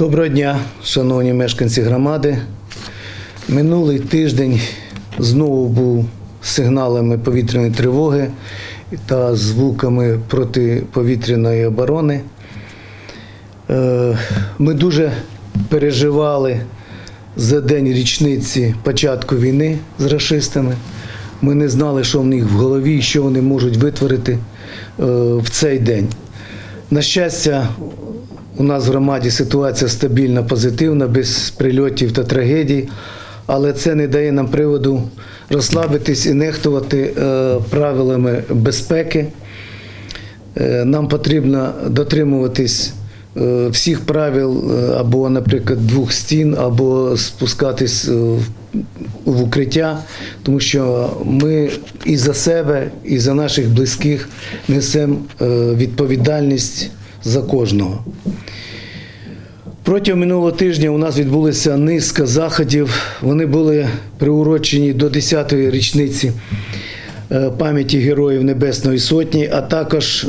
Доброго дня, шановні мешканці громади. Минулий тиждень знову був сигналами повітряної тривоги та звуками протиповітряної оборони. Е, Ми дуже переживали за день річниці початку війни з рашистами. Ми не знали, що в них в голові і що вони можуть витворити е, в цей день. На щастя, у нас в громаді ситуація стабільна, позитивна, без прильотів та трагедій, але це не дає нам приводу розслабитись і нехтувати е, правилами безпеки. Е, Нам потрібно дотримуватись е, всіх правил або, наприклад, двох стін, або спускатись в- укриття, тому що ми і за себе, і за наших близьких несемо відповідальність за кожного. Протягом минулого тижня у нас відбулася низка заходів. Вони були приурочені до 10-ї річниці е, пам'яті Героїв Небесної Сотні, а також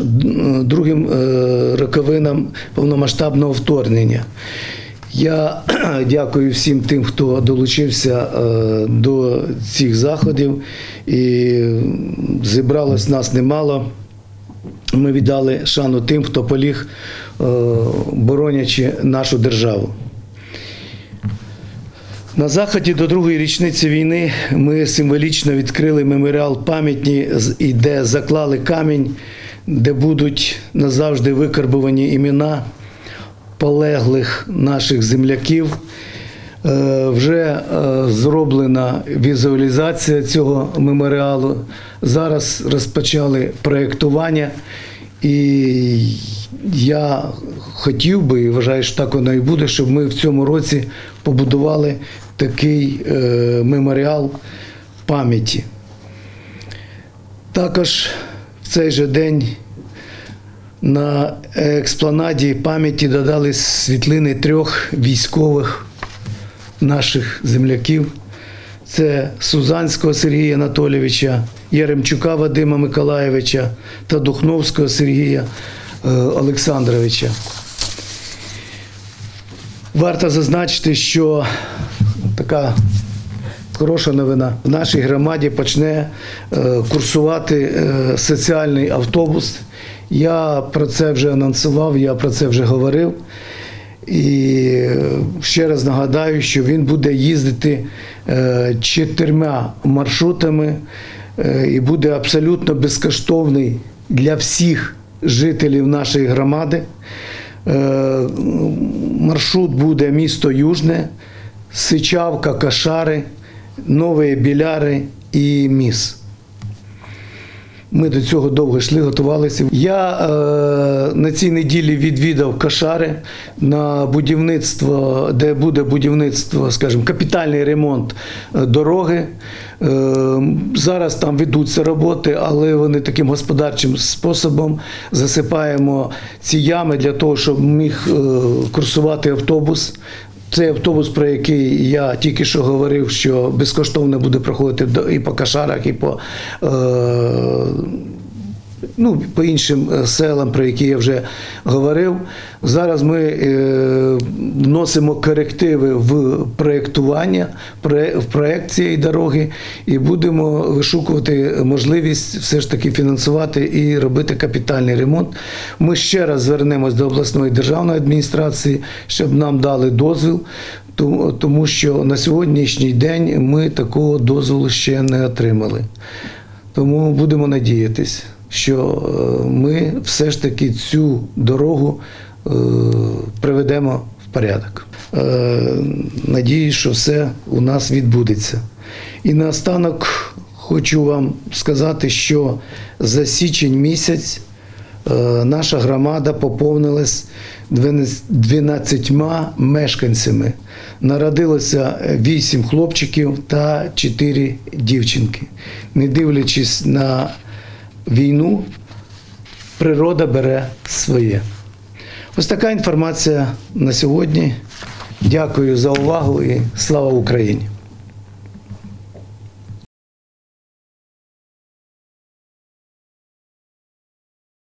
другим е, роковинам повномасштабного вторгнення. Я дякую всім тим, хто долучився е, до цих заходів, і зібралось нас немало. Ми віддали шану тим, хто поліг, е, боронячи нашу державу. На заході до другої річниці війни ми символічно відкрили меморіал пам'ятні, де заклали камінь, де будуть назавжди викарбувані імена полеглих наших земляків. Е, Вже е, зроблена візуалізація цього меморіалу. Зараз розпочали проєктування, і я хотів би і вважаю, що так воно і буде, щоб ми в цьому році побудували такий е, меморіал пам'яті. Також в цей же день на експланаді пам'яті додали світлини трьох військових наших земляків. Це Сузанського Сергія Анатолійовича, Яремчука Вадима Миколаєвича та Духновського Сергія е, Олександровича. Варто зазначити, що така хороша новина. В нашій громаді почне е, курсувати е, соціальний автобус. Я про це вже анонсував, я про це вже говорив. І е, ще раз нагадаю, що він буде їздити е, чотирма маршрутами е, і буде абсолютно безкоштовний для всіх жителів нашої громади. Маршрут буде місто Южне, Сичавка, Кашари, Нові Біляри і Міс. Ми до цього довго йшли, готувалися. Я е, на цій неділі відвідав Кашари на будівництво, де буде будівництво, скажімо, капітальний ремонт е, дороги. Е, зараз там ведуться роботи, але вони таким господарчим способом засипаємо ці ями для того, щоб міг е, курсувати автобус. Цей автобус, про який я тільки що говорив, що безкоштовно буде проходити і по Кашарах, і по, е, ну, по іншим е, селам, про які я вже говорив. Зараз ми е, вносимо корективи в проєктування, в проєкт цієї дороги і будемо вишукувати можливість все ж таки фінансувати і робити капітальний ремонт. Ми ще раз звернемось до обласної державної адміністрації, щоб нам дали дозвіл, тому- що на сьогоднішній день ми такого дозволу ще не отримали. Тому будемо надіятись, що е, ми все ж таки цю дорогу е, приведемо в порядок. Е, Надіюсь, що все у нас відбудеться. І наостанок хочу вам сказати, що за січень місяць наша громада поповнилась 12 мешканцями. Народилося 8 хлопчиків та 4 дівчинки. Не дивлячись на війну, природа бере своє. Ось така інформація на сьогодні. Дякую за увагу і слава Україні!